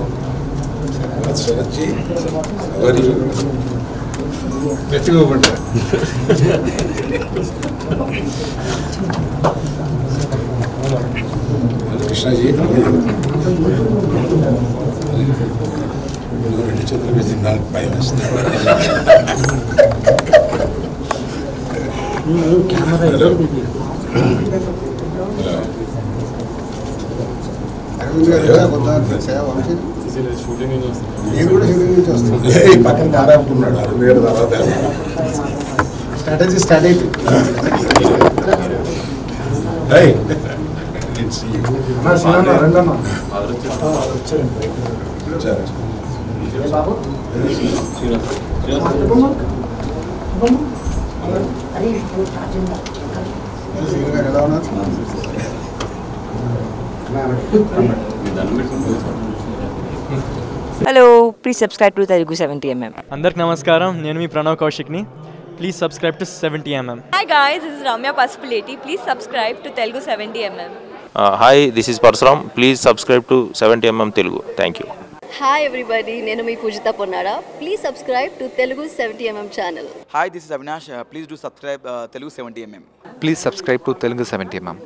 धन्यवाद Sharad ji very letting over Krishna ji Governor Chandra is not Prime Minister. Hello. Hello. పక్కన మారాడుతున్నాడు అరవై తర్వాత. Strategy start అయిపోయింది ఏయ్, didn't see you. సరే. ఎలా ఉన్నారు hello please subscribe to Telugu seventy MM అందరికి నమస్కారం. నేను మీ Pranav కౌశిక్ని. Please subscribe to seventy MM Hi guys, this is Ramya Pasupuleti. Please subscribe to Telugu 70mm. Hi this is Parashuram please subscribe to seventy MM Telugu thank you hi everybody నేను మీ Pujitha Ponnada please subscribe to Telugu seventy MM channel hi this is Avinash please do subscribe Telugu seventy MM please subscribe to Telugu seventy MM